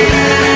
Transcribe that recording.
again.